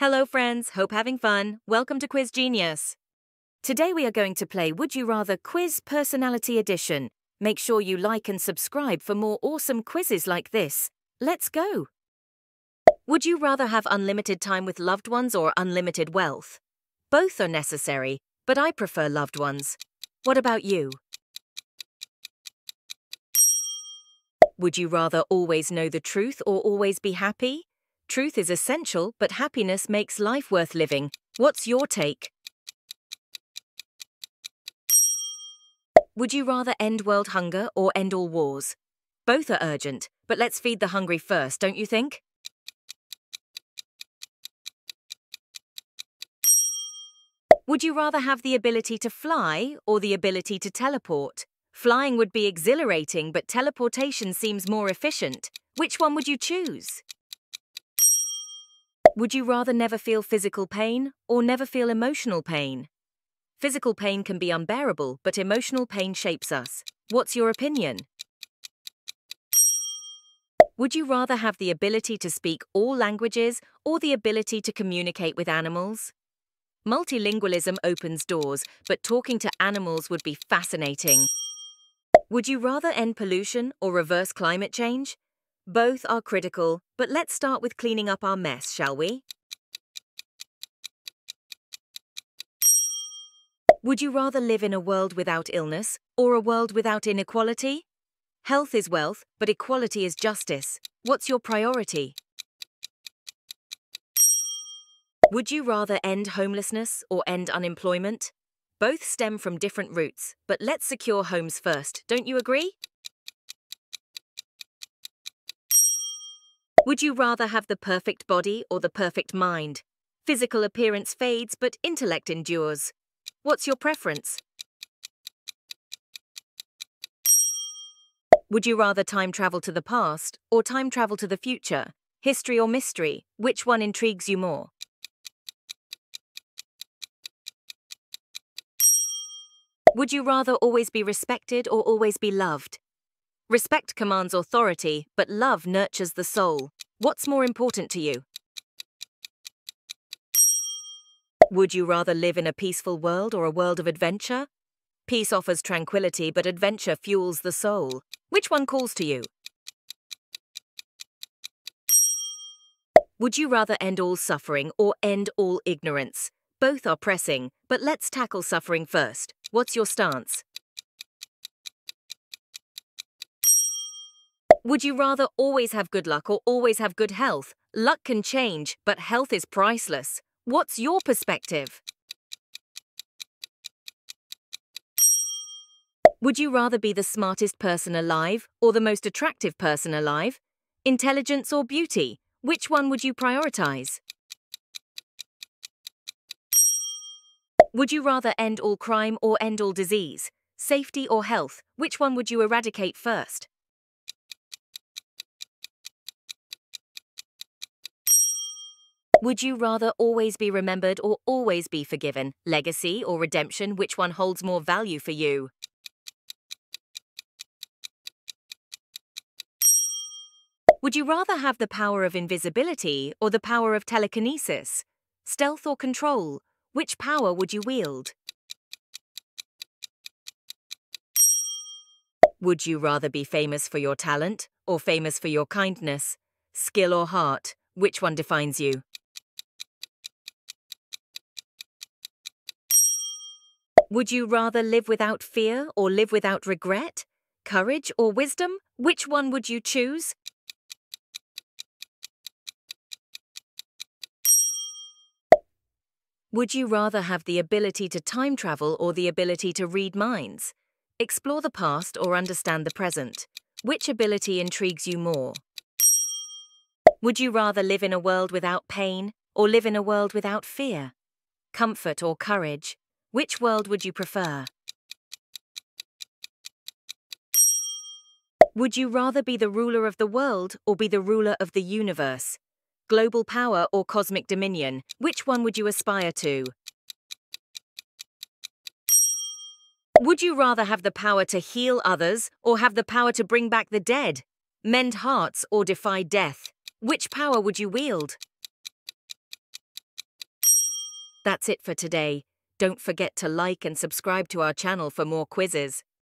Hello, friends. Hope having fun. Welcome to Quiz Genius. Today we are going to play Would You Rather Quiz Personality Edition. Make sure you like and subscribe for more awesome quizzes like this. Let's go. Would you rather have unlimited time with loved ones or unlimited wealth? Both are necessary, but I prefer loved ones. What about you? Would you rather always know the truth or always be happy? Truth is essential, but happiness makes life worth living. What's your take? Would you rather end world hunger or end all wars? Both are urgent, but let's feed the hungry first, don't you think? Would you rather have the ability to fly or the ability to teleport? Flying would be exhilarating, but teleportation seems more efficient. Which one would you choose? Would you rather never feel physical pain or never feel emotional pain? Physical pain can be unbearable, but emotional pain shapes us. What's your opinion? Would you rather have the ability to speak all languages or the ability to communicate with animals? Multilingualism opens doors, but talking to animals would be fascinating. Would you rather end pollution or reverse climate change? Both are critical, but let's start with cleaning up our mess, shall we? Would you rather live in a world without illness or a world without inequality? Health is wealth, but equality is justice. What's your priority? Would you rather end homelessness or end unemployment? Both stem from different roots, but let's secure homes first, don't you agree? Would you rather have the perfect body or the perfect mind? Physical appearance fades, but intellect endures. What's your preference? Would you rather time travel to the past or time travel to the future? History or mystery? Which one intrigues you more? Would you rather always be respected or always be loved? Respect commands authority, but love nurtures the soul. What's more important to you? Would you rather live in a peaceful world or a world of adventure? Peace offers tranquility, but adventure fuels the soul. Which one calls to you? Would you rather end all suffering or end all ignorance? Both are pressing, but let's tackle suffering first. What's your stance? Would you rather always have good luck or always have good health? Luck can change, but health is priceless. What's your perspective? Would you rather be the smartest person alive or the most attractive person alive? Intelligence or beauty? Which one would you prioritize? Would you rather end all crime or end all disease? Safety or health? Which one would you eradicate first? Would you rather always be remembered or always be forgiven? Legacy or redemption? Which one holds more value for you? Would you rather have the power of invisibility or the power of telekinesis? Stealth or control? Which power would you wield? Would you rather be famous for your talent or famous for your kindness? Skill or heart? Which one defines you? Would you rather live without fear or live without regret? Courage or wisdom? Which one would you choose? Would you rather have the ability to time travel or the ability to read minds? Explore the past or understand the present. Which ability intrigues you more? Would you rather live in a world without pain or live in a world without fear? Comfort or courage? Which world would you prefer? Would you rather be the ruler of the world or be the ruler of the universe? global power or cosmic dominion, which one would you aspire to? Would you rather have the power to heal others or have the power to bring back the dead? Mend hearts or defy death? Which power would you wield? That's it for today. Don't forget to like and subscribe to our channel for more quizzes.